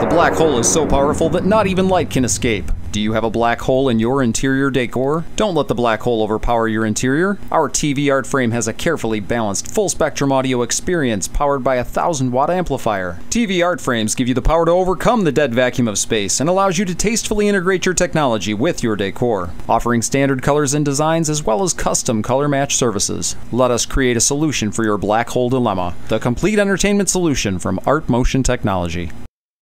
The black hole is so powerful that not even light can escape. Do you have a black hole in your interior decor? Don't let the black hole overpower your interior. Our TV art frame has a carefully balanced, full spectrum audio experience powered by a 1000 watt amplifier. TV art frames give you the power to overcome the dead vacuum of space and allows you to tastefully integrate your technology with your decor, offering standard colors and designs as well as custom color match services. Let us create a solution for your black hole dilemma. The complete entertainment solution from Art Motion Technology.